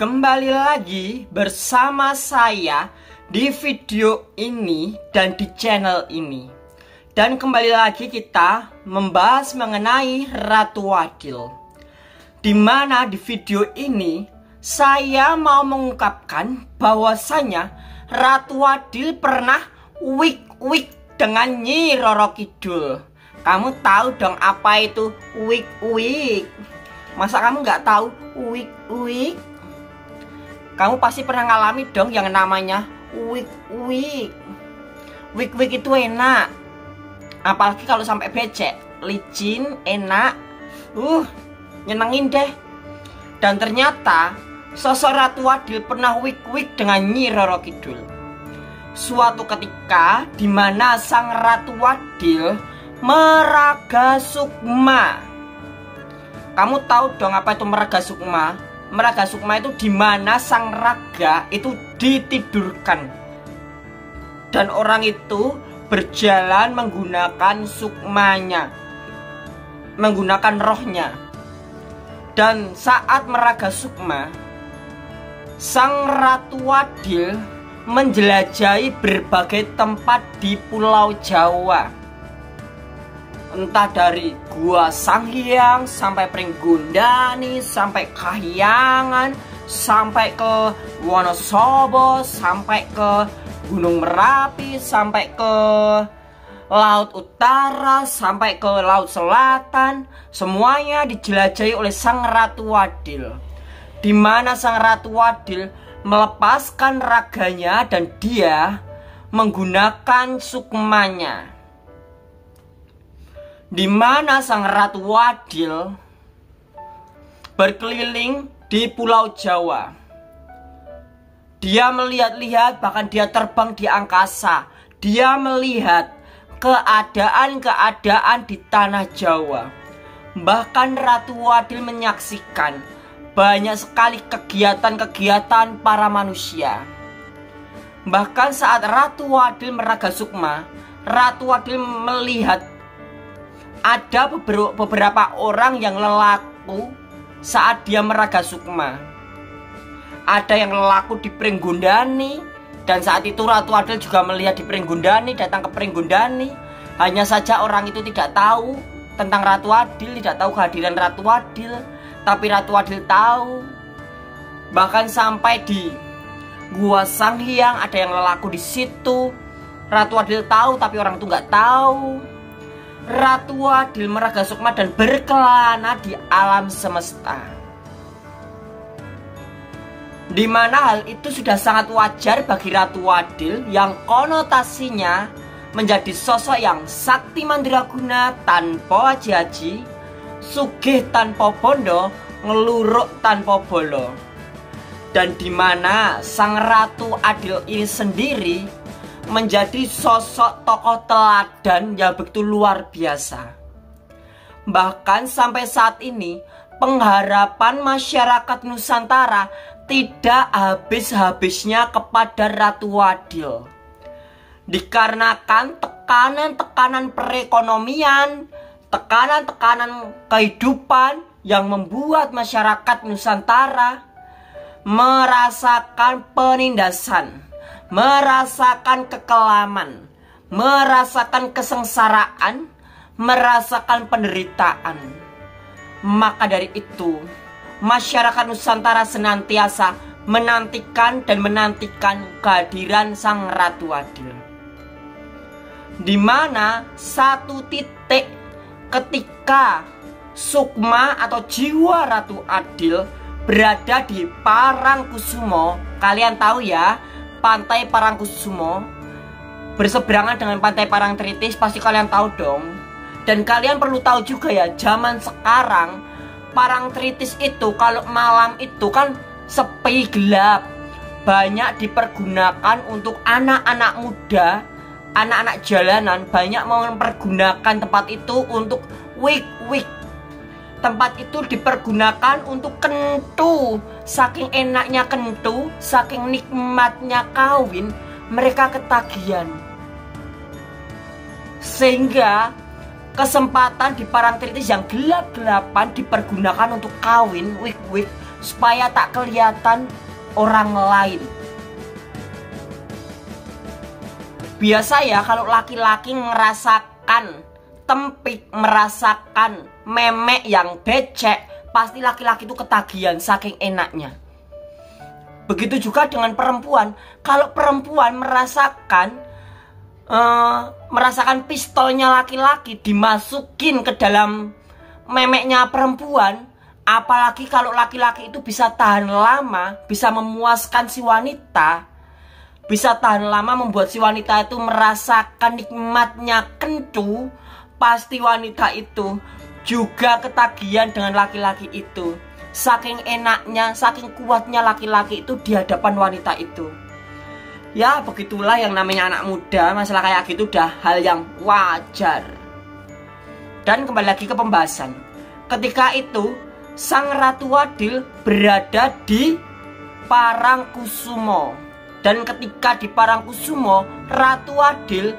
kembali lagi bersama saya di video ini dan di channel ini. Dan kembali lagi kita membahas mengenai Ratu Adil. Di mana di video ini saya mau mengungkapkan bahwasanya Ratu Adil pernah wik-wik dengan Nyi Roro Kidul. Kamu tahu dong apa itu wik-wik? Masa kamu nggak tahu wik-wik? Kamu pasti pernah ngalami dong yang namanya wik-wik. Wik-wik itu enak. Apalagi kalau sampai becek, licin, enak. Uh, nyenengin deh. Dan ternyata sosok Ratu Adil pernah wik-wik dengan Nyi Roro Kidul. Suatu ketika di mana sang Ratu Adil meraga sukma. Kamu tahu dong apa itu meraga sukma? Meraga Sukma itu di mana sang raga itu ditidurkan. Dan orang itu berjalan menggunakan sukmanya menggunakan rohnya. Dan saat meraga sukma sang ratu Wadil menjelajahi berbagai tempat di pulau Jawa entah dari gua Sanghyang sampai Pringgundani sampai Kahyangan sampai ke Wonosobo sampai ke Gunung Merapi sampai ke Laut Utara sampai ke Laut Selatan semuanya dijelajahi oleh Sang Ratu Wadil. Di mana Sang Ratu Wadil melepaskan raganya dan dia menggunakan sukmanya di mana sang ratu Wadil berkeliling di Pulau Jawa. Dia melihat-lihat, bahkan dia terbang di angkasa. Dia melihat keadaan-keadaan di tanah Jawa. Bahkan Ratu Wadil menyaksikan banyak sekali kegiatan-kegiatan para manusia. Bahkan saat Ratu Wadil meraga sukma, Ratu Wadil melihat ada beberapa orang yang lelaku saat dia meraga sukma. Ada yang lelaku di Pringgundani dan saat itu Ratu Adil juga melihat di Pringgundani, datang ke Pringgundani. Hanya saja orang itu tidak tahu tentang Ratu Adil, tidak tahu kehadiran Ratu Adil, tapi Ratu Adil tahu. Bahkan sampai di Gua Sanghyang ada yang lelaku di situ. Ratu Adil tahu tapi orang itu nggak taw Ratu Adil Meraga Sukma dan berkelana di alam semesta. Di mana hal itu sudah sangat wajar bagi Ratu Adil yang konotasinya menjadi sosok yang sakti mandraguna tanpa haji, sugih tanpa bondo, ngeluruk tanpa bolo. Dan di mana sang Ratu Adil ini sendiri menjadi sosok tokoh teladan yang begitu luar biasa. Bahkan sampai saat ini, pengharapan masyarakat Nusantara tidak habis-habisnya kepada Ratu Wadil. Dikarenakan tekanan-tekanan perekonomian, tekanan-tekanan kehidupan yang membuat masyarakat Nusantara merasakan penindasan merasakan kekelaman, merasakan kesengsaraan, merasakan penderitaan. Maka dari itu, masyarakat Nusantara senantiasa menantikan dan menantikan kehadiran Sang Ratu Adil. Di mana satu titik ketika sukma atau jiwa Ratu Adil berada di Parangkusumo, kalian tahu ya, pantai Parangkusumo berseberangan dengan pantai Parangtritis pasti kalian tahu dong. Dan kalian perlu tahu juga ya, zaman sekarang Parangtritis itu kalau malam itu kan sepi gelap. Banyak dipergunakan untuk anak-anak muda, anak-anak jalanan banyak mempergunakan tempat itu untuk week-week tempat itu dipergunakan untuk kentu. Saking enaknya kentu, saking nikmatnya kawin, mereka ketagihan. Sehingga kesempatan di Parangtritis yang gelap-gelapan dipergunakan untuk kawin, wik-wik, supaya tak kelihatan orang lain. Biasa ya kalau laki-laki merasakan tempik, merasakan memek yang becek, pasti laki-laki itu ketagihan saking enaknya. Begitu juga dengan perempuan. Kalau perempuan merasakan uh, merasakan pistolnya laki-laki dimasukin ke dalam memeknya perempuan, apalagi kalau laki-laki itu bisa tahan lama, bisa memuaskan si wanita, bisa tahan lama membuat si wanita itu merasakan nikmatnya kentu, pasti wanita itu juga ketagihan dengan laki-laki itu. Saking enaknya, saking kuatnya laki-laki itu di hadapan wanita itu. Ya, begitulah yang namanya anak muda, masalah kayak gitu udah hal yang wajar. Dan kembali lagi ke pembahasan. Ketika itu, Sang Ratu Adil berada di Parangkusumo dan ketika di Parangkusumo, Ratu Adil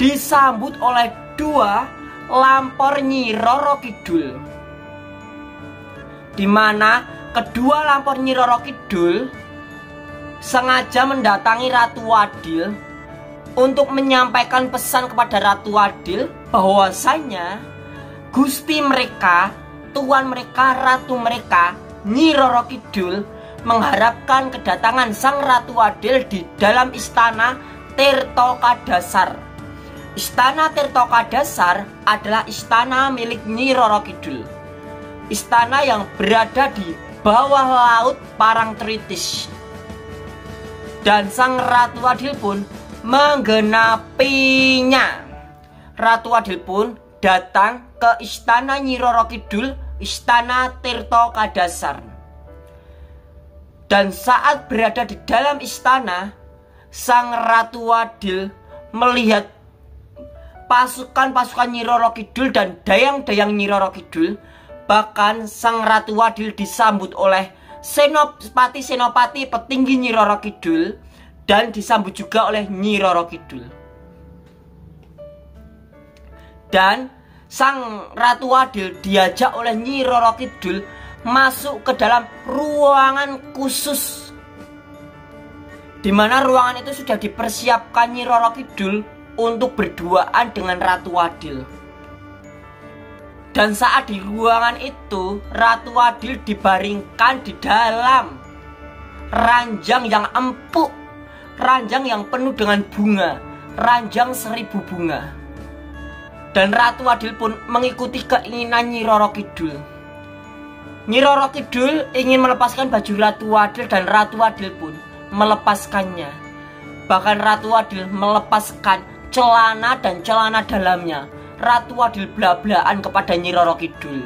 disambut oleh dua lampor Nyi Roro Kidul. Di mana kedua lampor Nyi Roro Kidul sengaja mendatangi Ratu Adil untuk menyampaikan pesan kepada Ratu Adil bahwasanya Gusti mereka, tuan mereka, ratu mereka, Nyi Roro Kidul mengharapkan kedatangan Sang Ratu Adil di dalam istana Tirtokadasar. Istana Tirtokadasar adalah istana milik Nyi Roro Kidul. Istana yang berada di bawah laut Parangtritis. Dan Sang Ratu Adil pun menggenapinya. Ratu Adil pun datang ke istana Nyi Roro Kidul, istana Tirtokadasar. Dan saat berada di dalam istana, Sang Ratu Wadil melihat pasukan-pasukan Nyiroro Kidul dan dayang-dayang Nyiroro Kidul. Bahkan Sang Ratu Wadil disambut oleh Senopati Senopati petinggi Nyiroro Kidul dan disambut juga oleh Nyiroro Kidul. Dan Sang Ratu Wadil diajak oleh Nyiroro Kidul masuk ke dalam ruangan khusus di mana ruangan itu sudah dipersiapkan Nyi Roro Kidul untuk berduaan dengan Ratu Adil. Dan saat di ruangan itu, Ratu Adil dibaringkan di dalam ranjang yang empuk, ranjang yang penuh dengan bunga, ranjang seribu bunga. Dan Ratu Adil pun mengikuti keinginan Nyi Roro Kidul. Nyi Roro Kidul ingin melepaskan baju Ratu Adil dan Ratu Adil pun melepaskannya. Bahkan Ratu Adil melepaskan celana dan celana dalamnya. Ratu Adil bela-belaan kepada Nyi Roro Kidul.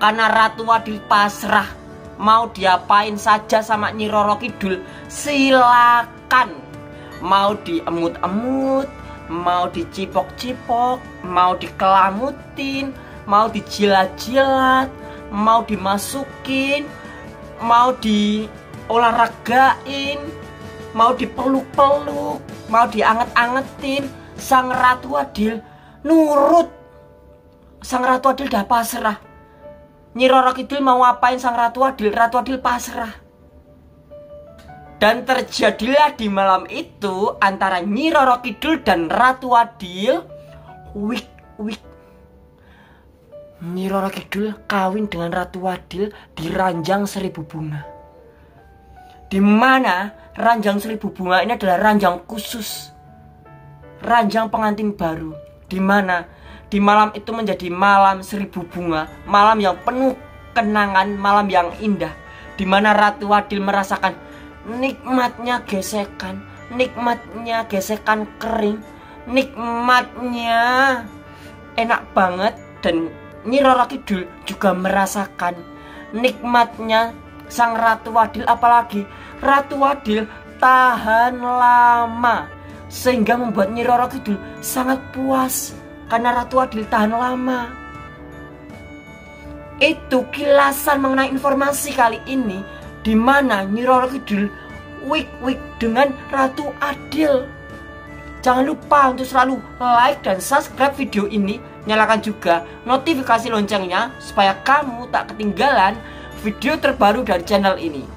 Karena Ratu Adil pasrah mau diapain saja sama Nyi Roro Kidul, silakan. Mau diemut-emut, mau dicipok-cipok, mau dikelamutin, mau dijilat-jilat, mau dimasukin, mau di olahragain, mau dipeluk-peluk, mau dianget-angetin, sang ratu adil nurut. Sang ratu adil dah pasrah. Nyi Roro Kidul mau apain sang ratu adil, ratu adil pasrah. Dan terjadilah di malam itu antara Nyi Roro Kidul dan Ratu Adil wik wik Nyi Roro Kidul kawin dengan Ratu Wadil di Ranjang Seribu Bunga. Di mana Ranjang Seribu Bunga ini adalah ranjang khusus. Ranjang pengantin baru. Di mana di malam itu menjadi malam seribu bunga, malam yang penuh kenangan, malam yang indah. Di mana Ratu Wadil merasakan nikmatnya gesekan, nikmatnya gesekan kering, nikmatnya enak banget dan Nyi Roro Kidul juga merasakan nikmatnya sang Ratu Wadil apalagi Ratu Wadil tahan lama sehingga membuat Nyi Roro Kidul sangat puas karena Ratu Wadil tahan lama. Itu kilasan mengenai informasi kali ini di mana Nyi Roro Kidul wik-wik dengan Ratu Adil. Jangan lupa untuk selalu like dan subscribe video ini Nyalakan juga notifikasi loncengnya supaya kamu tak ketinggalan video terbaru dari channel ini.